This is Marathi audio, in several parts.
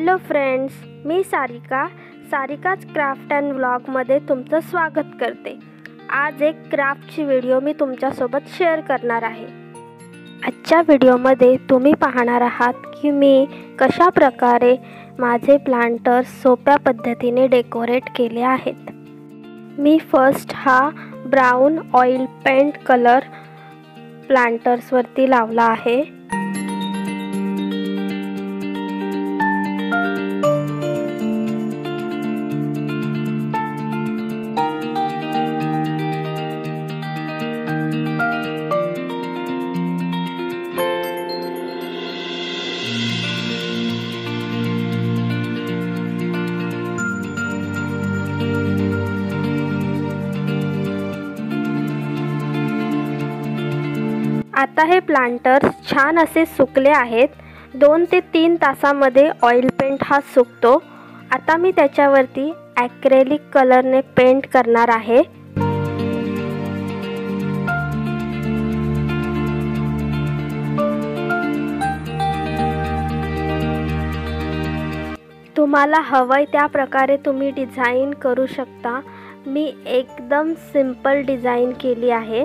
हॅलो फ्रेंड्स मी सारिका. सारिकाच क्राफ्ट अँड व्लॉगमध्ये तुमचं स्वागत करते. आज एक क्राफ्टची व्हिडिओ मी तुमच्यासोबत शेअर करणार आहे. आजच्या व्हिडिओमध्ये तुम्ही पाहणार आहात की मी कशा प्रकारे माझे प्लांटर्स सोप्या पद्धतीने डेकोरेट केले आहेत. मी फर्स्ट हा ब्राऊन ऑइल पेंट कलर प्लांटर्सवरती लावला आहे. आता हे प्लांटर्स छान असे सुकले आहेत. दोन ते तीन तासामध्ये ऑइल पेंट हा सुकतो. आता मी त्याच्यावरती ॲक्रेलिक कलरने पेंट करणार आहे. तुम्हाला हवंय त्या प्रकारे तुम्ही डिझाईन करू शकता. मी एकदम सिंपल डिझाईन केली आहे.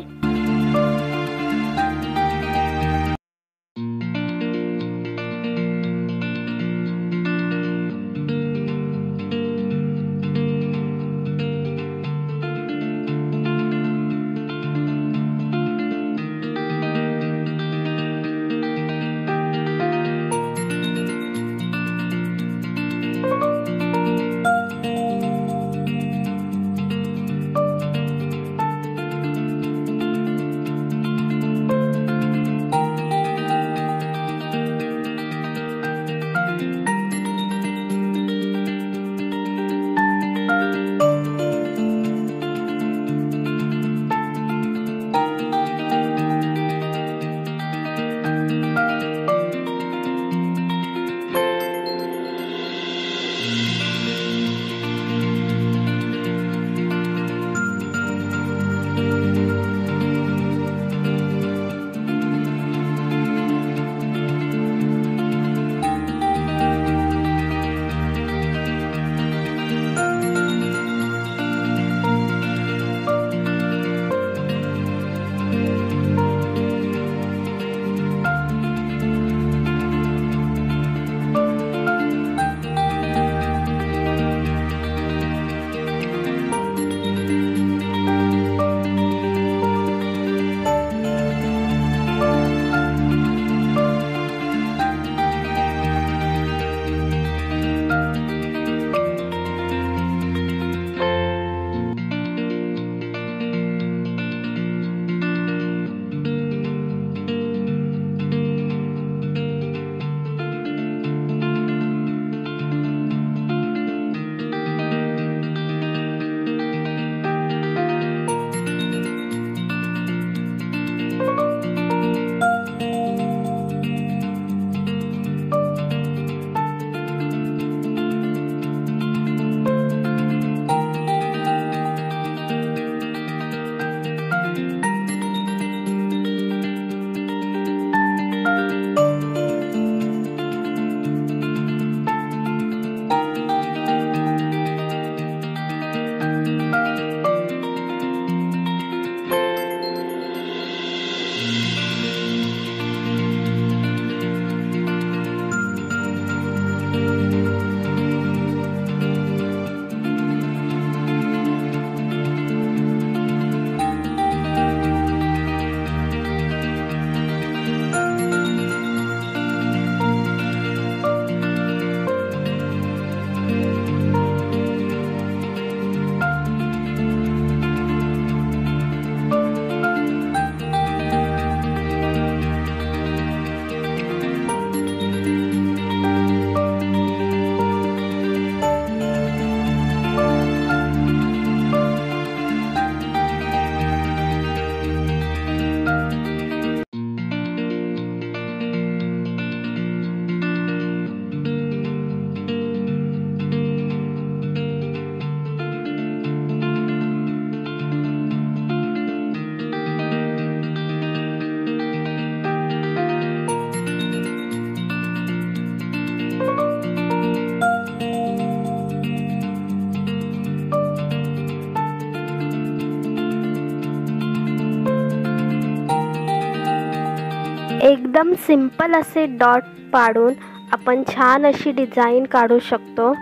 एकदम सिंपल असे डॉट पाडून आपण छान अशी डिझाईन काढू शकतो.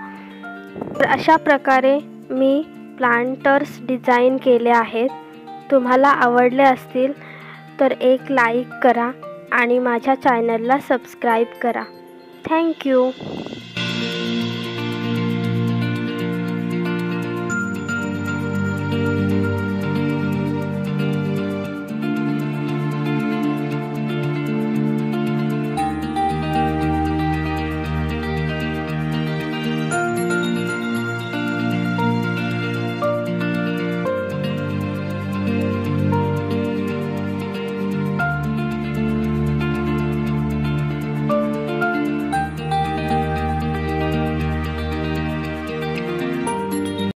तर अशा प्रकारे मी प्लांटर्स डिझाईन केले आहेत. तुम्हाला आवडले असतील तर एक लाईक करा आणि माझ्या चॅनलला सबस्क्राईब करा. थँक्यू.